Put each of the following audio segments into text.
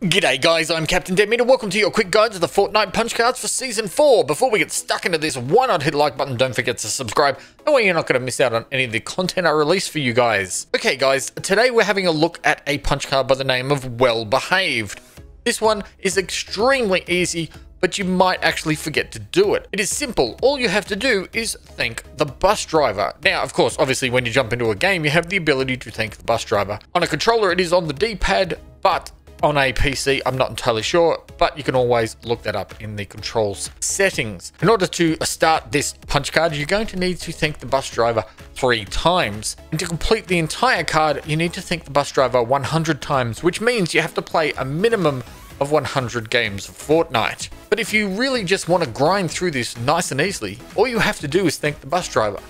G'day guys, I'm Captain Deadmeat welcome to your quick guide to the Fortnite punch cards for Season 4. Before we get stuck into this, why not hit the like button, don't forget to subscribe, that way you're not going to miss out on any of the content I release for you guys. Okay guys, today we're having a look at a punch card by the name of Well Behaved. This one is extremely easy, but you might actually forget to do it. It is simple, all you have to do is thank the bus driver. Now, of course, obviously when you jump into a game, you have the ability to thank the bus driver. On a controller, it is on the D-pad, but on a PC, I'm not entirely sure, but you can always look that up in the controls settings. In order to start this punch card, you're going to need to thank the bus driver three times. And to complete the entire card, you need to thank the bus driver 100 times, which means you have to play a minimum of 100 games of Fortnite. But if you really just want to grind through this nice and easily, all you have to do is thank the bus driver,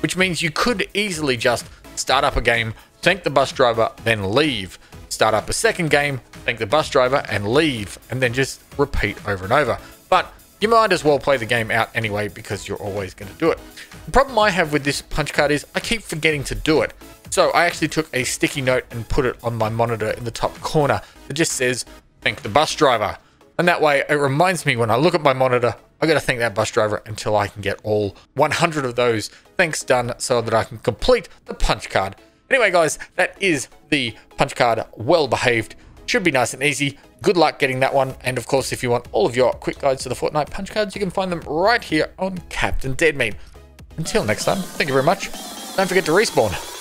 which means you could easily just start up a game, thank the bus driver, then leave start up a second game, thank the bus driver, and leave, and then just repeat over and over. But you might as well play the game out anyway because you're always going to do it. The problem I have with this punch card is I keep forgetting to do it. So I actually took a sticky note and put it on my monitor in the top corner that just says, thank the bus driver. And that way it reminds me when I look at my monitor, I got to thank that bus driver until I can get all 100 of those thanks done so that I can complete the punch card. Anyway, guys, that is the punch card. Well behaved. Should be nice and easy. Good luck getting that one. And of course, if you want all of your quick guides to the Fortnite punch cards, you can find them right here on Captain Deadmeat. Until next time, thank you very much. Don't forget to respawn.